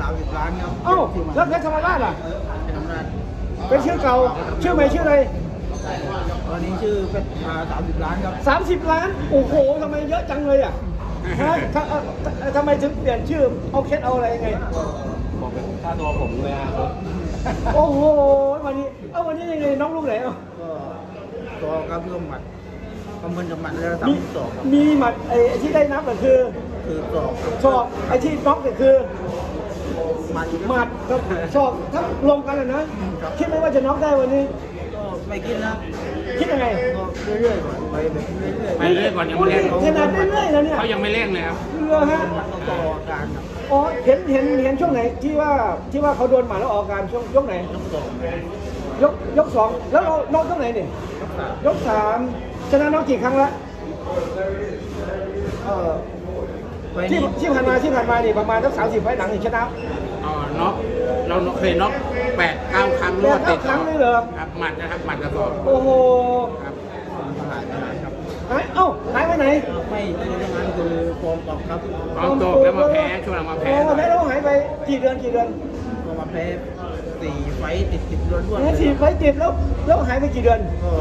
สามสิบล้านครับเอ้าแล้วเพชรธรรมราชล่ะเป็นอำนาจเป็นชื่อเก่าชื่อใหม่ชื่ออะไรตอนนี้ชื่อเป็นสามสิบล้านครับ30ล้านโอ้โหทำไมเยอะจังเลยอะฮะทำเอ่อทำไมถึงเปลี่ยนชื่อเอาเคสเอาอะไรยังไงบอกเป็นค่าตัวผมเลยอะครับโอ้โหวันนี้เอ้าวันนี้ยังไงน้องลูกไหนเอ้าก็ตัวครับร่วมหมัดกำมันจะหมัดแล้วสามมีสิบสองครับมีหมัดไอ้ที่ได้นับก็คือคือสอบชอบไอ้ที่น็อกก็คือ หมัดหมัดกับชอบถ้าลงกันอะนะคิดไหมว่าจะน็อกได้วันนี้ก็ไม่คิดนะคิดยังไงก็เรื่อยๆก่อนไปแบบเรื่อยๆไปเรื่อยก่อนยังไม่เร่งขนาดเรื่อยๆแล้วเนี่ยเขายังไม่เร่งเลยครับเรือฮะมันต้องต่ออาการครับอ๋อเห็นเห็นเห็นช่วงไหนที่ว่าที่ว่าเขาโดนหมาแล้วออกอาการช่วงยกไหนต้องต่อยกยกสองแล้วเราน็อกยกไหนเนี่ยต้องสามยกสามชนะน็อกกี่ครั้งละเออ ไปที่นี่ที่ผ่านมาที่ผ่านมานี่ประมาณสักสามสิบไฟล์หลังนี่ชนะอ๋อน็อกเราเคยน็อกแปดเก้าครั้งรวดติดแปดเก้าครั้งเลยเหรอครับหมัดนะครับหมัดกระสอบโอ้โหครับหายไปนานครับหายเอ้าหายไปไหนไม่คืออย่างนั้นคือฟอร์มตกครับพร้อมตกแล้วมาแพ้ช่วงหลังมาแพ้โอ้หน่อยแพ้แล้วหายไปกี่เดือนกี่เดือนก็มาแพ้สี่ไฟต์ติดติดๆรวดๆแพ้เลยสี่ไฟล์ติดแล้วแล้วหายไปกี่เดือน ก็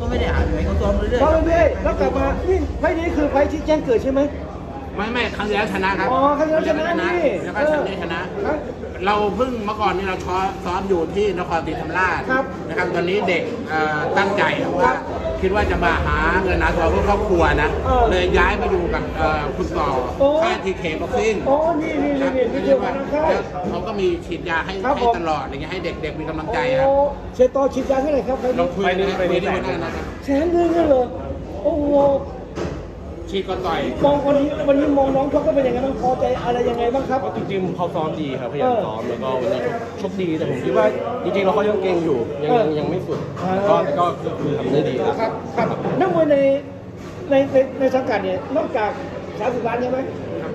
ก็ไม่ได้หายไปเขาซ้อมเรื่อยๆพอครับเรื่อยๆแล้วกลับมานี่ไฟต์นี้คือไฟต์ที่แจ้งเกิดใช่ไหม ไม่ไม่ครั้งที่แล้วชนะครับอ๋อครั้งที่แล้วชนะนี่แล้วก็ชนะชนะเออเราเพิ่งเมื่อก่อนนี่เราซ้อมซ้อมอยู่ที่นครศรีธรรมราชครับนะครับ ตอนนี้เด็กเอ่อตั้งใจว่าคิดว่าจะมาหาเงินหาทองเพื่อครอบครัวนะเออเลยย้ายมาอยู่กับเอ่อคุณต่อโอ้ค่าย TK Boxing โอ้นี่นี่นี่นี่นี่เดียวกันนะครับเขาก็มีฉีดยาให้ครับให้ผมตลอดอะไรเงี้ยให้เด็กๆมีกำลังใจครับโอ้เชตโตฉีดยาเท่าไหร่ครับไฟล์ลอนี้งคุยนะคุยที่คนนั้นนะครับแสนหนึ่งเลยเหรอโอ้โห ฉีดก็ต่อยมองวันนี้วันนี้มองน้องชกก็เป็นยังไงบ้างพอใจอะไรยังไงบ้างครับก็จริงๆเขาซ้อมดีครับพยายามซ้อมแล้วก็วันนี้ชกดีแต่ผมคิดว่าจริงๆเราเขายังเก่งอยู่ยังเออยังไม่สุดเออแต่ก็แต่ก็คือทำได้ดีครับครับครับนักมวยในในในในสังกัดเนี่ยนอกจากสามสิบล้านใช่ไหม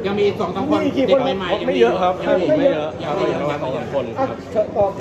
ยังมีสองสามคนมีกี่เด็คนกใหม่ๆยังไม่เยอะครับยังไม่เยอะครับมีประมาณสองสามคนคอะรับเชิญตอบ